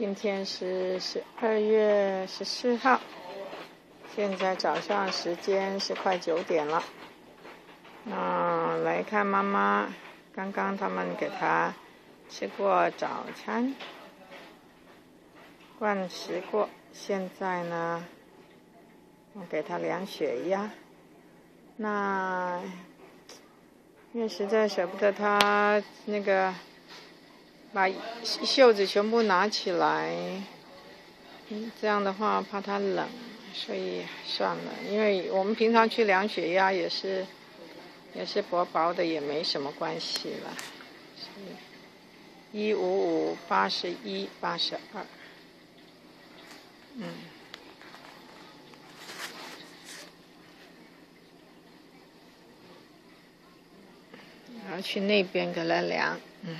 今天是十二月十四号，现在早上时间是快九点了。啊，来看妈妈，刚刚他们给她吃过早餐，灌食过，现在呢，我给她量血压。那因为实在舍不得她那个。把袖子全部拿起来，这样的话怕它冷，所以算了。因为我们平常去量血压也是，也是薄薄的，也没什么关系了。一五五八十一八十二，嗯，然后去那边给他量，嗯。